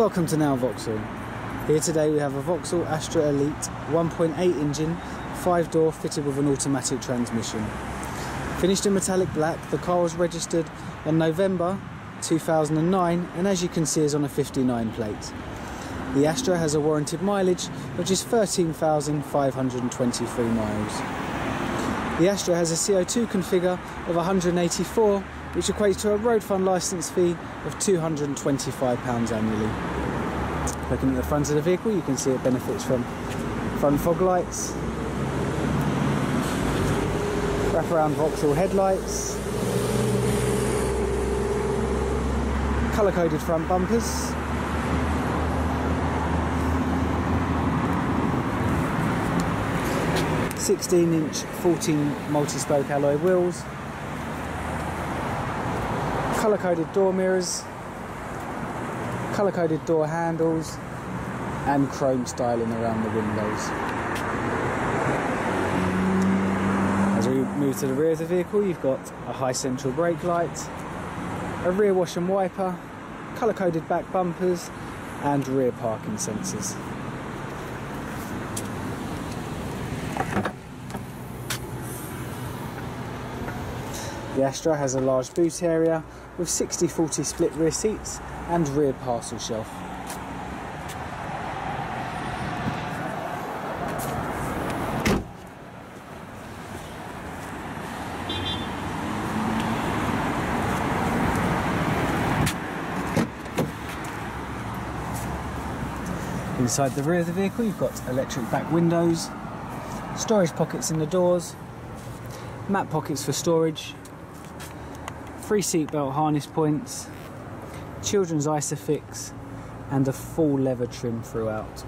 Welcome to Now Vauxhall. Here today we have a Vauxhall Astra Elite 1.8 engine, 5 door fitted with an automatic transmission. Finished in metallic black, the car was registered on November 2009 and as you can see is on a 59 plate. The Astra has a warranted mileage which is 13,523 miles. The Astra has a CO2 configure of 184 which equates to a road fund licence fee of £225 annually. Looking at the front of the vehicle you can see it benefits from front fog lights, wraparound Vauxhall headlights, colour coded front bumpers, Sixteen inch 14 multi-spoke alloy wheels, colour coded door mirrors, colour coded door handles and chrome styling around the windows. As we move to the rear of the vehicle you've got a high central brake light, a rear wash and wiper, colour coded back bumpers and rear parking sensors. The Astra has a large boot area with 60-40 split rear seats and rear parcel shelf. Inside the rear of the vehicle you've got electric back windows, storage pockets in the doors, mat pockets for storage, three seatbelt harness points, children's isofix and a full leather trim throughout.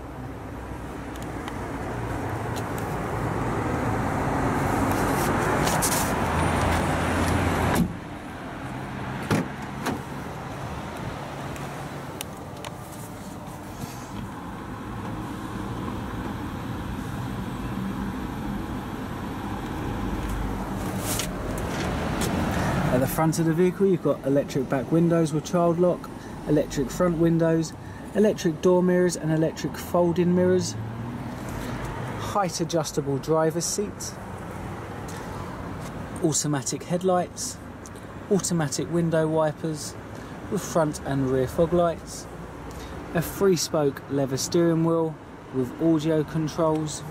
The front of the vehicle you've got electric back windows with child lock, electric front windows, electric door mirrors and electric folding mirrors, height adjustable driver's seat, automatic headlights, automatic window wipers with front and rear fog lights, a three spoke leather steering wheel with audio controls,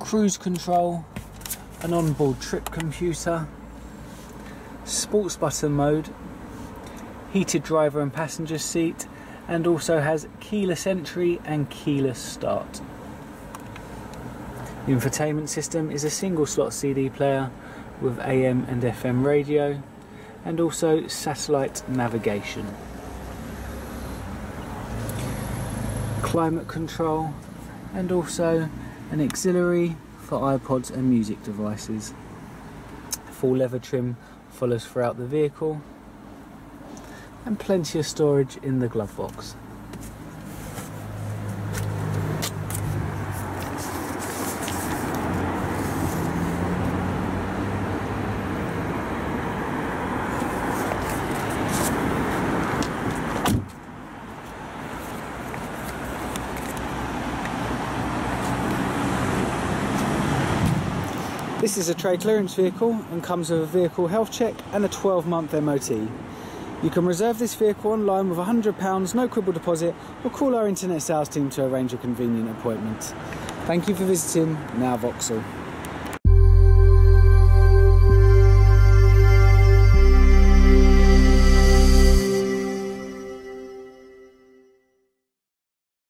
cruise control an onboard trip computer, sports button mode, heated driver and passenger seat, and also has keyless entry and keyless start. The infotainment system is a single slot CD player with AM and FM radio and also satellite navigation. Climate control and also an auxiliary for iPods and music devices. Full leather trim follows throughout the vehicle and plenty of storage in the glove box. This is a trade clearance vehicle and comes with a vehicle health check and a 12 month MOT. You can reserve this vehicle online with £100 no quibble deposit or call our internet sales team to arrange a convenient appointment. Thank you for visiting Now Vauxhall.